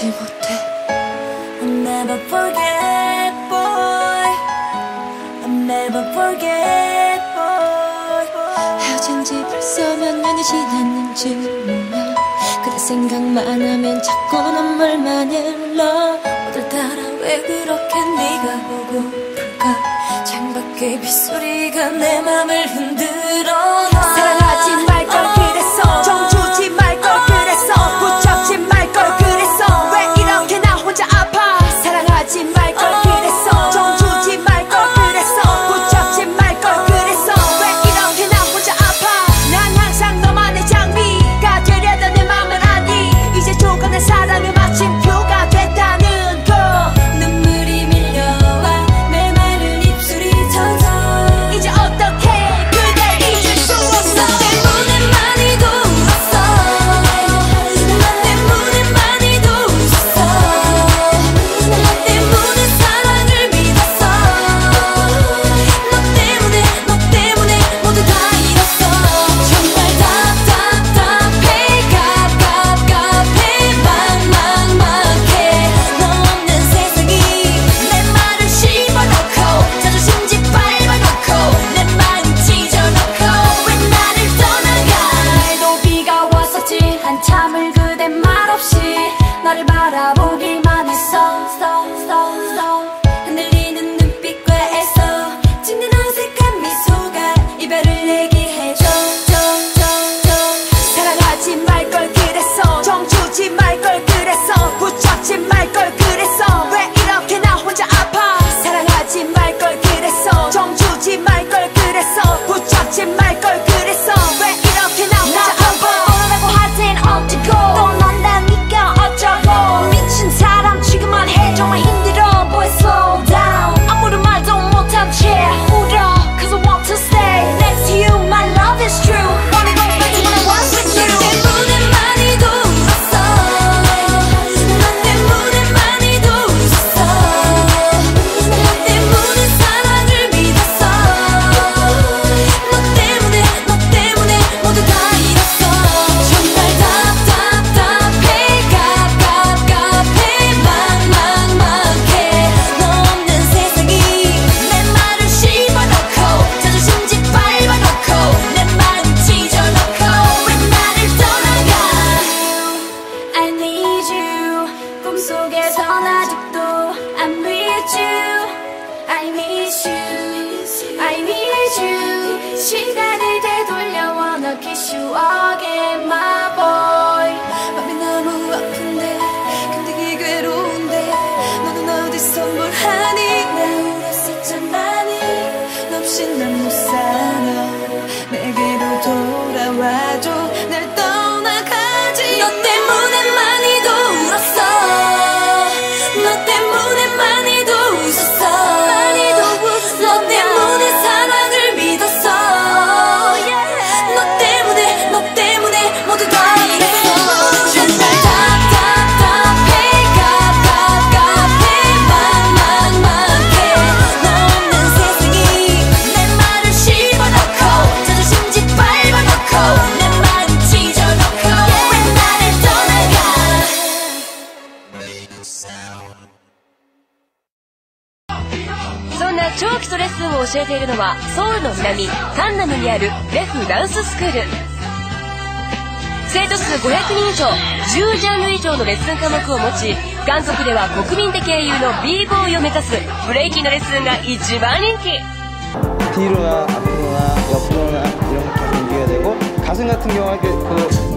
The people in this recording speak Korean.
잊지 못해. I'll never forget boy. I'll never forget boy. 헤어진 지 벌써 몇 년이 지났는지 몰라 그대 생각만 하면 자꾸 눈물만 흘러. 오늘 따라 왜 그렇게 네가 보고 불까? 창밖의 빗소리가 내 맘을 흔들어. I miss you. I need you. 시간을 되돌려 wanna kiss you again my boy. 맘이 너무 아픈데 근데 이게 괴로운데. 너는 어디서 뭘 하니? 나 울었었잖아 니. 없이 난못 살아 教えているのはソウルの南カンナムにあるレフダンススクール。生徒数500人以上10ジャンル以上のレッスン科目を持ち元祖では国民的英雄の b ボーイを目指すブレイキンのレッスンが一番人気。뒤로나앞으로나옆으로나感じ경기가되고가슴같은경우에그